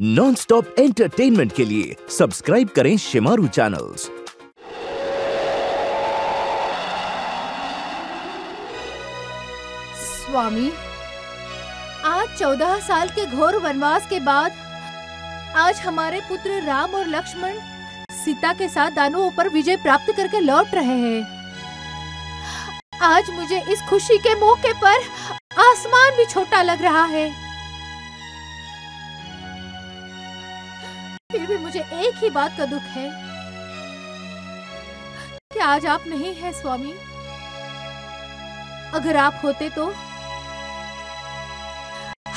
Non stop entertainment के लिए subscribe करें शिमारू चैनल्स स्वामी, आज चौदह साल के घोर वनवास के बाद आज हमारे पुत्र राम और लक्ष्मण सीता के साथ दानवों पर विजय प्राप्त करके लौट रहे हैं। आज मुझे इस खुशी के मौके पर आसमान भी छोटा लग रहा है। फिर भी मुझे एक ही बात का दुख है। कि आज आप नहीं हैं स्वामी। अगर आप होते तो?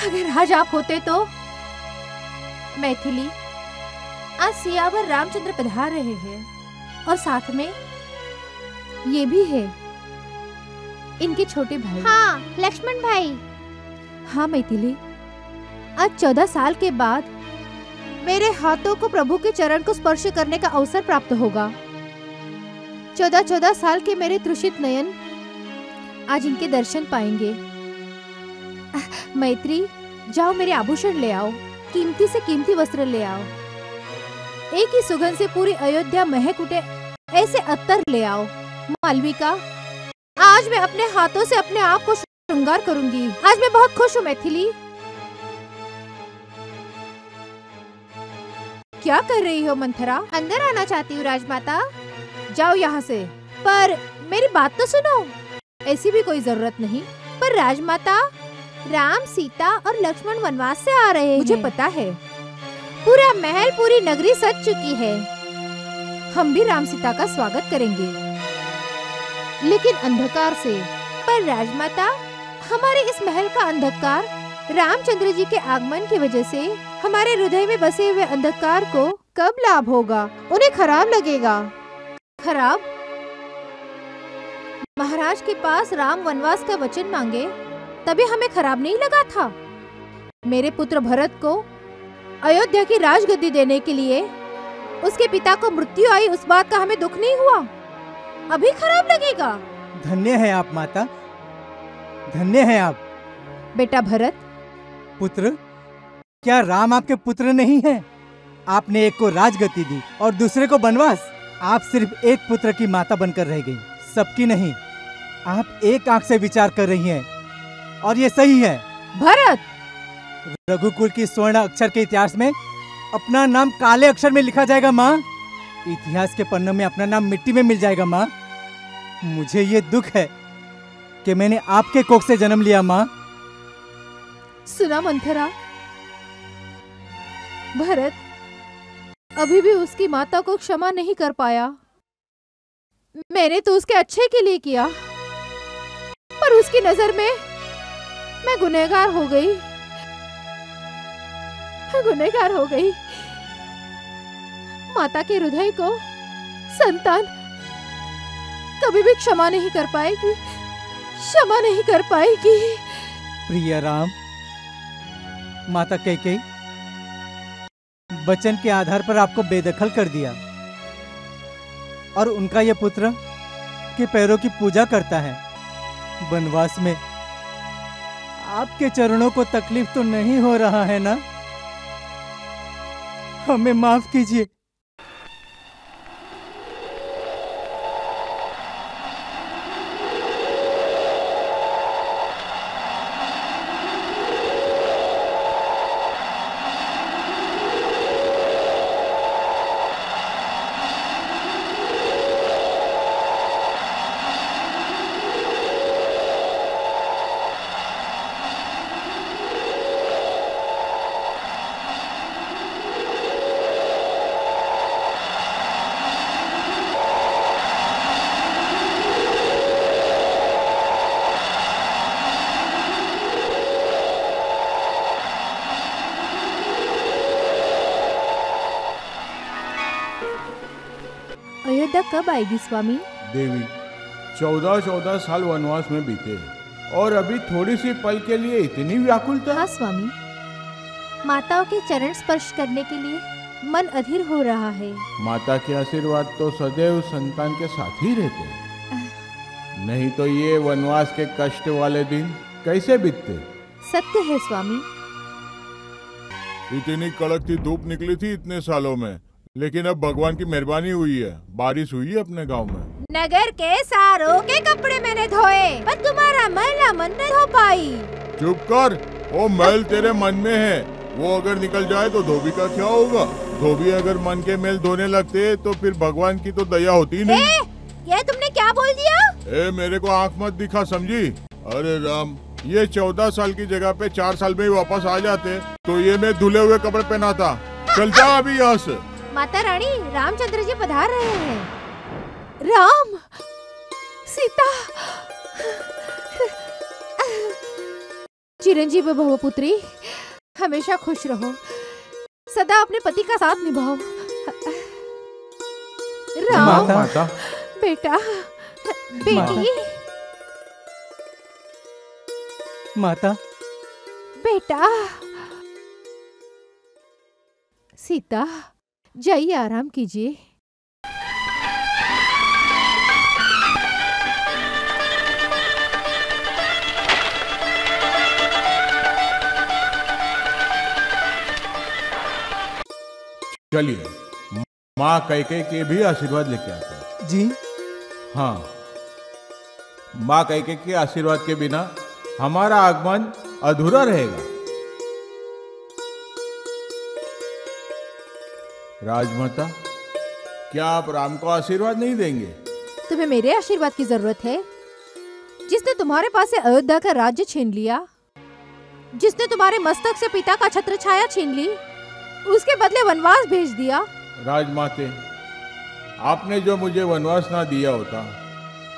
अगर आज आप होते तो? मैथिली आज सियावर रामचंद्र पधार रहे हैं और साथ में ये भी है इनके छोटे भाई। हाँ लक्ष्मण भाई। हाँ मैथिली आज चौदह साल के बाद मेरे हाथों को प्रभु के चरण को स्पर्श करने का अवसर प्राप्त होगा। चौदह चौदह साल के मेरे त्रुषित नयन आज इनके दर्शन पाएँगे। मैत्री, जाओ मेरे आभूषण ले आओ, कीमती से कीमती वस्त्र ले आओ। एक ही सुगंध से पूरी अयोध्या महक उठे, ऐसे अत्तर ले आओ। मालविका, आज मैं अपने हाथों से अपने आप को श्रृंगार करूँगी। आज मैं बहुत खुश हूँ, मैथिली। क्या कर रही हो मंथरा? अंदर आना चाहती हूँ राजमाता। जाओ यहाँ से। पर मेरी बात तो सुनो। ऐसी भी कोई ज़रूरत नहीं। पर राजमाता राम सीता और लक्ष्मण वनवास से आ रहे हैं। मुझे पता है। पूरा महल पूरी नगरी सज चुकी है। हम भी राम सीता का स्वागत करेंगे। लेकिन अंधकार से। पर राजमाता हमारे इस महल का अंधकार रामचंद्र जी के आगमन की वजह से हमारे हृदय में बसे हुए अंधकार को कब लाभ होगा? उन्हें खराब लगेगा। खराब? महाराज के पास राम वनवास का वचन मांगे तभी हमें खराब नहीं लगा था। मेरे पुत्र भरत को अयोध्या की राजगद्दी देने के लिए उसके पिता को मृत्यु आई उस बात का हमें दुख नहीं हुआ। अभी खराब लगेगा। धन्य है आप माता। धन्य है आप। बेटा भरत? पुत्र? क्या राम आपके पुत्र नहीं है? आपने एक को राजगति दी और दूसरे को बनवास आप सिर्फ़ एक पुत्र की माता बनकर रह गई सबकी नहीं। आप एक आँख से विचार कर रही हैं और ये सही है। भरत! रघुकुल की स्वर्ण अक्षर के इतिहास में अपना नाम काले अक्षर में लिखा जाएगा माँ। इतिहास के पन्नों में अपना नाम मिट्टी में मिल जाएगा माँ। मुझे ये दुख है कि मैंने आपके कोख से जन्म लिया माँ। सुना मंथरा। भरत, अभी भी उसकी माता को क्षमा नहीं कर पाया। मैंने तो उसके अच्छे के लिए किया, पर उसकी नज़र में मैं गुनहगार हो गई। गुनहगार हो गई। माता के हृदय को संतान कभी भी क्षमा नहीं कर पाएगी, क्षमा नहीं कर पाएगी। प्रिया राम, माता कैकेयी वचन के आधार पर आपको बेदखल कर दिया। और उनका यह पुत्र, के पैरों की पूजा करता है। वनवास में आपके चरणों को तकलीफ़ तो नहीं हो रहा है ना? हमें माफ़ कीजिए अयोध्या कब आएगी स्वामी? देवी चौदह चौदह साल वनवास में बीते और अभी थोड़ी सी पल के लिए इतनी व्याकुलता। हाँ स्वामी। माताओं के चरण स्पर्श करने के लिए मन अधीर हो रहा है। माता के आशीर्वाद तो सदैव संतान के साथ ही रहते हैं। नहीं तो ये वनवास के कष्ट वाले दिन कैसे बीतते? सत्य है स्वामी। इतनी कड़कती धूप निकली थी इतने सालों में। लेकिन अब भगवान की मेहरबानी हुई है। बारिश हुई है अपने गाँव में। नगर के सारों के कपड़े मैंने धोए पर तुम्हारा मैला मन न धो पाई। चुप कर। वो मैल तेरे मन में है। वो अगर निकल जाए तो धोबी का क्या होगा? धोबी अगर मन के मैल धोने लगते तो फिर भगवान की तो दया होती नहीं। ए, ये तुमने क्या बोल दिया? ए मेरे को आँख मत दिखा समझी? अरे राम ये चौदह साल की जगह पे चार साल में ही वापस आ जाते तो ये मैं धुले हुए कपड़े पहनाता। चल जा अभी यहाँ से। माता रानी रामचंद्र जी पधार रहे हैं। राम! सीता! चिरंजीव भव पुत्री हमेशा खुश रहो। सदा अपने पति का साथ निभाओ। राम! माता। माता। बेटा बेटी। माता। बेटा। सीता जाइए आराम कीजिए। चलिए माँ कैके के भी आशीर्वाद लेके आते हैं। जी। हाँ माँ कैके के आशीर्वाद के बिना हमारा आगमन अधूरा रहेगा। राजमाता क्या आप राम को आशीर्वाद नहीं देंगे? तुम्हें मेरे आशीर्वाद की ज़रूरत है। जिसने तुम्हारे पास से अयोध्या का राज्य छीन लिया जिसने तुम्हारे मस्तक से पिता का छत्र छाया छीन ली उसके बदले वनवास भेज दिया। राजमाते आपने जो मुझे वनवास ना दिया होता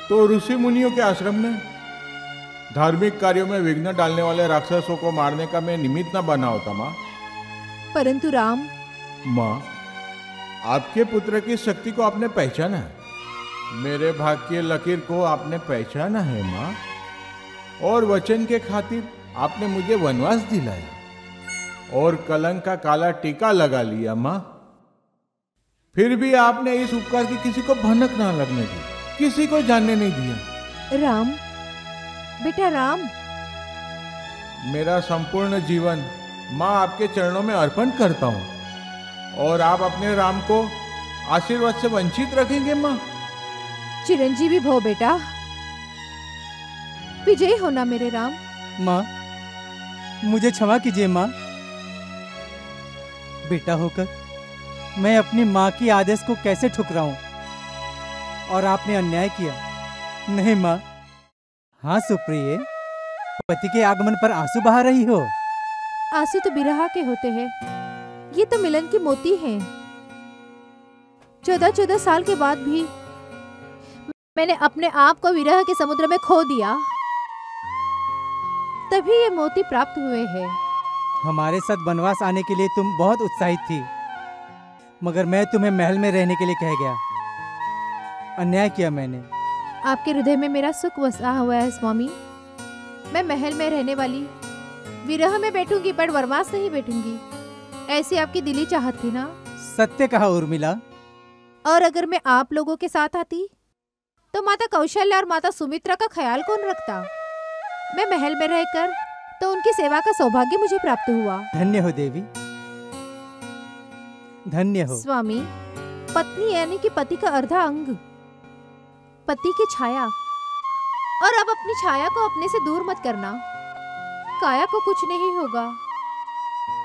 तो ऋषि मुनियों के आश्रम में धार्मिक कार्यों में विघ्न डालने वाले राक्षसों को मारने का मैं निमित्त न बना होता माँ। परंतु राम माँ आपके पुत्र की शक्ति को आपने पहचाना है। मेरे भाग की लकीर को आपने पहचाना है माँ। और वचन के खातिर आपने मुझे वनवास दिलाया। और कलंक का काला टीका लगा लिया माँ। फिर भी आपने इस उपकार की किसी को भनक ना लगने दी किसी को जानने नहीं दिया। राम बेटा राम। मेरा संपूर्ण जीवन माँ आपके चरणों में अर्पण करता हूँ। और आप अपने राम को आशीर्वाद से वंचित रखेंगे माँ। चिरंजीवी भो बेटा। विजयी होना मेरे राम। माँ मुझे क्षमा कीजिए माँ। बेटा होकर मैं अपनी माँ की आदेश को कैसे ठुकराऊं? और आपने अन्याय किया। नहीं माँ। हाँ सुप्रिय। पति के आगमन पर आँसू बहा रही हो। आँसू तो बिरहा के होते हैं। ये तो मिलन की मोती हैं। चौदह चौदह साल के बाद भी मैंने अपने आप को विरह के समुद्र में खो दिया। तभी ये मोती प्राप्त हुए हैं। हमारे साथ बनवास आने के लिए तुम बहुत उत्साहित थी मगर मैं तुम्हें महल में रहने के लिए कह गया। अन्याय किया मैंने। आपके हृदय में मेरा सुख वसा हुआ है स्वामी। मैं महल में रहने वाली विरह में बैठूँगी पर वरमास नहीं बैठूँगी। ऐसी आपकी दिली चाहत थी ना? सत्य कहा उर्मिला। और अगर मैं आप लोगों के साथ आती तो माता कौशल्या और माता सुमित्रा का ख्याल कौन रखता? मैं महल में रहकर तो उनकी सेवा का सौभाग्य मुझे प्राप्त हुआ। धन्य हो देवी। धन्य हो। स्वामी पत्नी यानी कि पति का अर्धा अंग पति की छाया। और अब अपनी छाया को अपने से दूर मत करना। काया को कुछ नहीं होगा।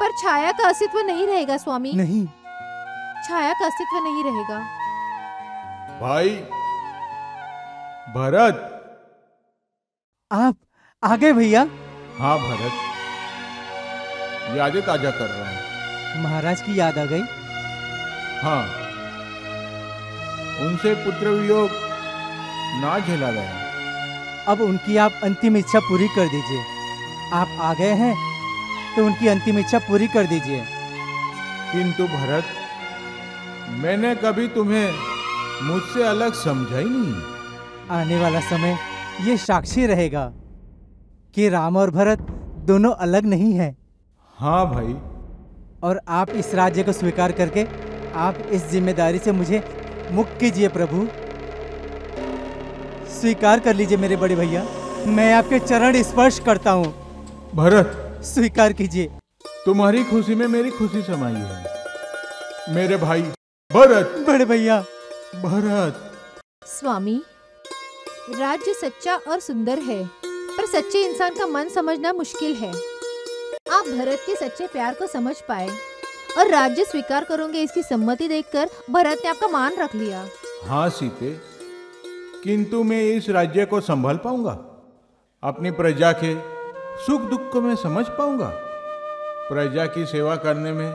पर छाया का अस्तित्व नहीं रहेगा स्वामी। नहीं। छाया का अस्तित्व नहीं रहेगा। भाई भरत। आप आ गए भैया। हाँ भरत। यादें ताज़ा कर रहा हूँ। महाराज की याद आ गई। हाँ। उनसे पुत्र वियोग ना झेला गया अब उनकी आप अंतिम इच्छा पूरी कर दीजिए। आप आ गए हैं। तो उनकी अंतिम इच्छा पूरी कर दीजिए। किंतु भरत मैंने कभी तुम्हें मुझसे अलग समझा ही नहीं। आने वाला समय ये साक्षी रहेगा कि राम और भरत दोनों अलग नहीं हैं। हाँ भाई। और आप इस राज्य को स्वीकार करके आप इस ज़िम्मेदारी से मुझे मुक्त कीजिए प्रभु। स्वीकार कर लीजिए मेरे बड़े भैया। मैं आपके चरण स्पर्श करता हूँ। भरत स्वीकार कीजिए। तुम्हारी खुशी में मेरी खुशी समाई है। मेरे भाई भरत। बड़े भैया। भरत। स्वामी राज्य सच्चा और सुंदर है पर सच्चे इंसान का मन समझना मुश्किल है। आप भरत के सच्चे प्यार को समझ पाए और राज्य स्वीकार करोगे इसकी सम्मति देखकर भरत ने आपका मान रख लिया। हाँ सीते। किंतु मैं इस राज्य को संभाल पाऊँगा? अपनी प्रजा के सुख दुख को मैं समझ पाऊँगा? प्रजा की सेवा करने में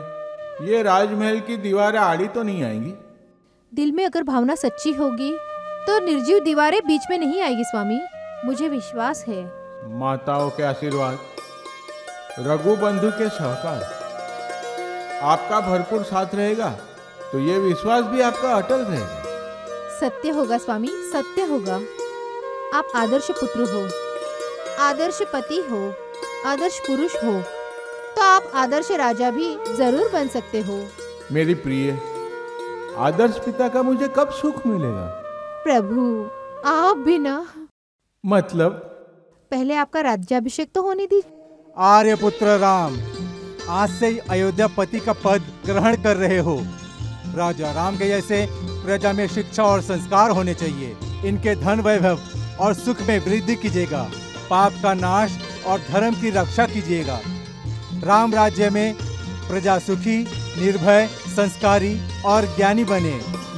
ये राजमहल की दीवारें आड़ी तो नहीं आएँगी? दिल में अगर भावना सच्ची होगी तो निर्जीव दीवारें बीच में नहीं आएगी स्वामी। मुझे विश्वास है। माताओं के आशीर्वाद रघु बंधु के सहकार। आपका भरपूर साथ रहेगा तो ये विश्वास भी आपका अटल रहेगा। सत्य होगा स्वामी सत्य होगा। आप आदर्श पुत्र हो। आदर्श पति हो आदर्श पुरुष हो तो आप आदर्श राजा भी ज़रूर बन सकते हो। मेरी प्रिय आदर्श पिता का मुझे कब सुख मिलेगा? प्रभु आप भी ना। मतलब? पहले आपका राज्याभिषेक तो होने दीजिए। आर्यपुत्र राम आज से ही अयोध्या पति का पद ग्रहण कर रहे हो। राजा राम के जैसे प्रजा में शिक्षा और संस्कार होने चाहिए। इनके धन वैभव और सुख में वृद्धि कीजिएगा। पाप का नाश और धर्म की रक्षा कीजिएगा। राम राज्य में प्रजा सुखी निर्भय संस्कारी और ज्ञानी बने।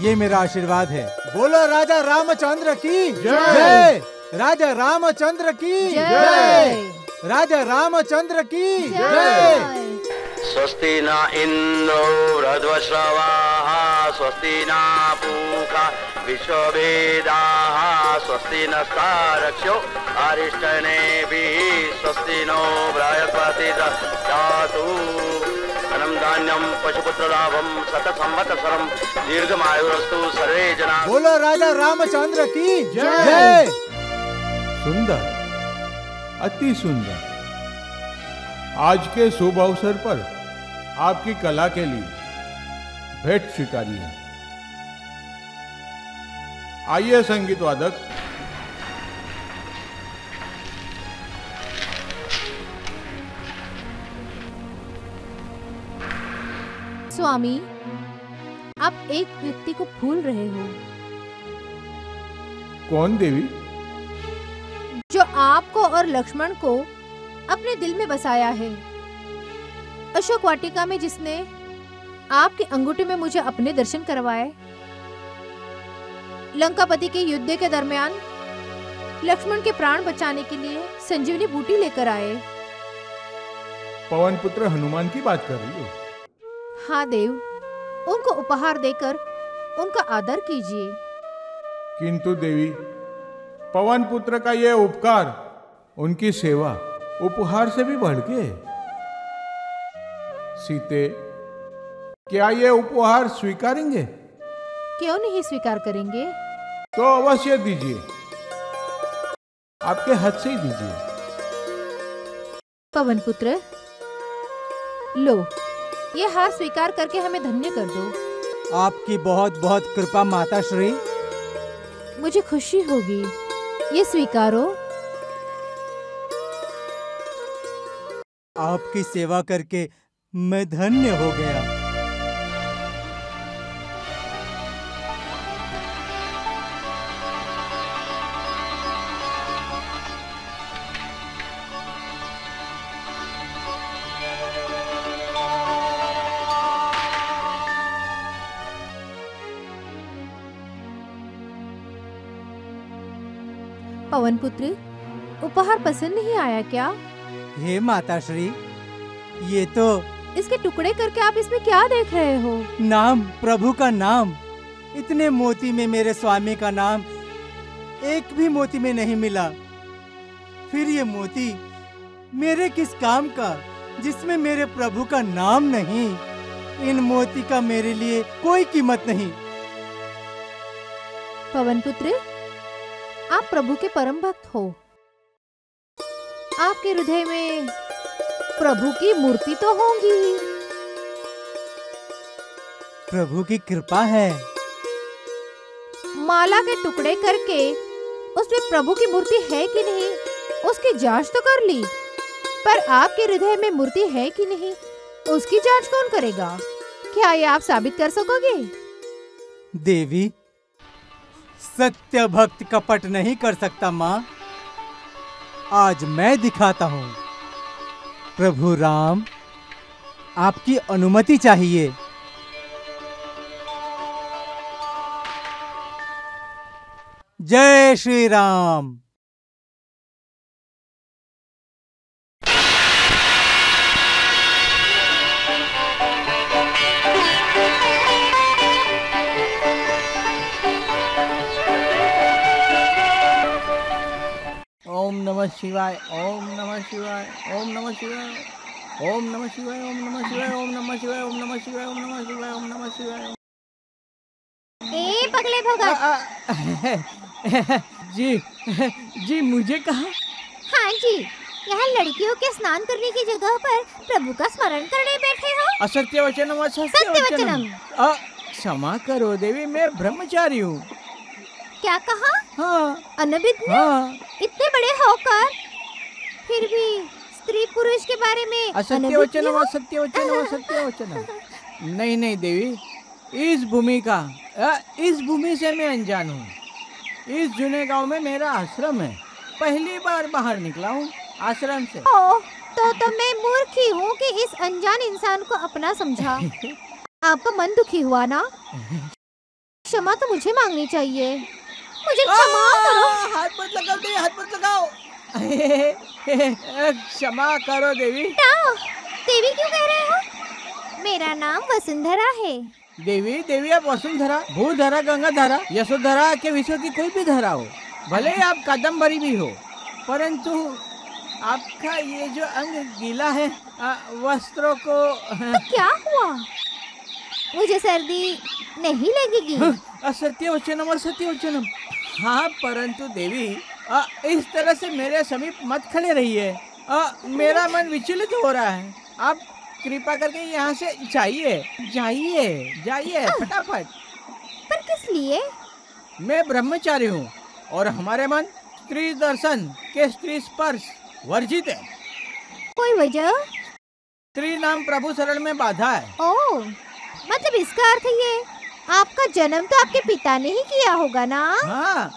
ये मेरा आशीर्वाद है। बोलो राजा रामचंद्र की जय! राजा रामचंद्र की जय। राजा रामचंद्र की जय। स्वस्ति न इन्द्रो वृध्वश्रवाः स्वस्ति न पूषा विश्ववेदाः स्वस्ति न सारक्ष्यो अरिष्टनेभिः स्वस्ति नो बृहस्पति ददातु धनं धान्यं पशुपुत्रलाभं शतसंवत्सरं दीर्घमायुरस्तु सर्वे जना। बोलो राजा रामचंद्र की जय! सुंदर अति सुंदर। आज के शुभ अवसर पर आपकी कला के लिए भेंट स्वीकारी है आइए संगीत वादक स्वामी आप एक व्यक्ति को भूल रहे हो। कौन देवी? जो आपको और लक्ष्मण को अपने दिल में बसाया है। अशोक वाटिका में जिसने आपके अंगूठे में मुझे अपने दर्शन करवाए। लंकापति के युद्ध के दरमियान लक्ष्मण के प्राण बचाने के लिए संजीवनी बूटी लेकर आए। पवन पुत्र हनुमान की बात कर रही हो। हाँ देव उनको उपहार देकर उनका आदर कीजिए। किंतु देवी पवन पुत्र का यह उपकार उनकी सेवा उपहार से भी बढ़ के सीते क्या ये उपहार स्वीकारेंगे? क्यों नहीं स्वीकार करेंगे? तो अवश्य दीजिए। आपके हाथ से ही दीजिए। पवन पुत्र लो। ये हार स्वीकार करके हमें धन्य कर दो। आपकी बहुत बहुत कृपा माता श्री। मुझे खुशी होगी। ये स्वीकारो। आपकी सेवा करके मैं धन्य हो गया। पुत्र उपहार पसंद नहीं आया क्या? हे माता श्री ये तो इसके टुकड़े करके आप इसमें क्या देख रहे हो? नाम प्रभु का नाम। इतने मोती में मेरे स्वामी का नाम एक भी मोती में नहीं मिला। फिर ये मोती मेरे किस काम का जिसमें मेरे प्रभु का नाम नहीं? इन मोती का मेरे लिए कोई कीमत नहीं। पवन पुत्र आप प्रभु के परम भक्त हो। आपके हृदय में प्रभु की मूर्ति तो होंगी। ही प्रभु की कृपा है। माला के टुकड़े करके उसमें प्रभु की मूर्ति है कि नहीं उसकी जाँच तो कर ली। पर आपके हृदय में मूर्ति है कि नहीं उसकी जाँच कौन करेगा? क्या ये आप साबित कर सकोगे? देवी सत्य भक्त कपट नहीं कर सकता माँ। आज मैं दिखाता हूँ। प्रभु राम, आपकी अनुमति चाहिए। जय श्री राम। शिवाय ओम नमः शिवाय ओम नमः शिवाय ओम नमः शिवाय ओम नमः शिवाय ओम नमः शिवाय ओम नमः शिवाय ओम नमः शिवाय ओम नमः शिवाय ए पगले भगत। जी जी मुझे कहा? हाँ जी यहाँ लड़कियों के स्नान करने की जगह पर प्रभु का स्मरण करने बैठे हो। असत्य वचनम असत्य सत्य वचनम। वचनम। क्षमा करो देवी मैं ब्रह्मचारी हूँ। क्या कहा? हाँ। अनभिज्ञ? हाँ। इतने बड़े होकर? फिर भी स्त्री पुरुष के बारे में असत्य हो? असत्य वचनम असत्य वचनम नहीं नहीं देवी। इस भूमि का इस भूमि से मैं अनजान हूँ। इस जुने गाँव में मेरा आश्रम है। पहली बार बाहर निकला हूँ आश्रम से। ओ, तो तो मैं मूर्ख ही हूँ कि इस अनजान इंसान को अपना समझा। आपका मन दुखी हुआ ना? क्षमा तो मुझे मांगनी चाहिए। मुझे क्षमा करो। हाथ मत लगाओ देवी हाथ मत लगाओ। क्षमा करो देवी। देवी क्यों कह रहे हो? मेरा नाम वसुंधरा है। देवी देवी आप वसुंधरा भूधरा गंगाधरा यशोधरा के विश्व की कोई भी धरा हो भले ही आप कदम भरी भी हो परंतु आपका ये जो अंग गीला है आ, वस्त्रों को तो क्या हुआ? मुझे सर्दी नहीं लगेगी। असत्य वचनम असत्य वचनम हाँ परंतु देवी आ, इस तरह से मेरे समीप मत खड़े रहिए। मेरा मन विचलित हो रहा है। आप कृपा करके यहाँ से जाइए। जाइए जाइए फटाफट। पर किस लिए? मैं ब्रह्मचारी हूँ और हमारे मन स्त्री दर्शन के स्त्री स्पर्श वर्जित है। कोई वजह? स्त्री नाम प्रभु शरण में बाधा है। ओ मतलब इसका अर्थ ये आपका जन्म तो आपके पिता ने ही किया होगा ना? हाँ।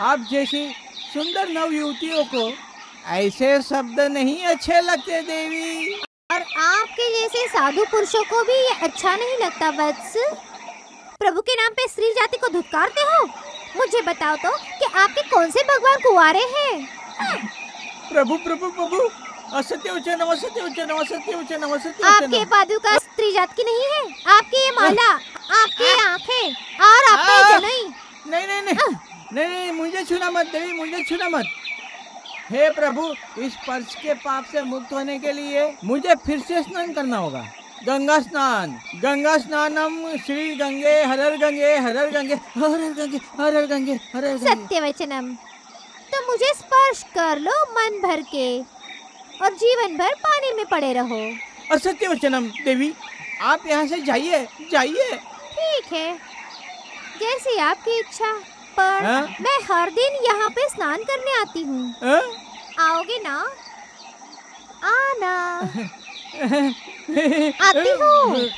आप जैसी सुंदर नव युवतियों को ऐसे शब्द नहीं अच्छे लगते देवी। और आपके जैसे साधु पुरुषों को भी ये अच्छा नहीं लगता वत्स? प्रभु के नाम पे स्त्री जाति को धुतकारते हो? मुझे बताओ तो कि आपके कौन से भगवान कुंवारे हैं? प्रभु प्रभु प्रभु असत्य वचनम असत्य वचनम असत्य वचनम असत्य आपके पादुका स्त्री जात की नहीं है आपकी ये माला आपकी आँखें और आपका ये आ! नहीं नहीं नहीं नहीं नहीं मुझे छूना मत देवी मुझे छूना मत। हे प्रभु इस पर्स के पाप से मुक्त होने के लिए मुझे फिर से स्नान करना होगा। गंगा स्नान गंगा स्नानम श्री गंगे हरर गंगे हरर गंगे हरर गंगे हरर गंगे हरर गंगे। सत्य वचनम तो मुझे स्पर्श कर लो मन भर के। और जीवन भर पानी में पड़े रहो। असत्य वचनम देवी आप यहाँ से जाइए जाइए। ठीक है। जैसी आपकी इच्छा पर आ? मैं हर दिन यहाँ पे स्नान करने आती हूँ। हाँ? आओगे ना? आना। आती हूँ।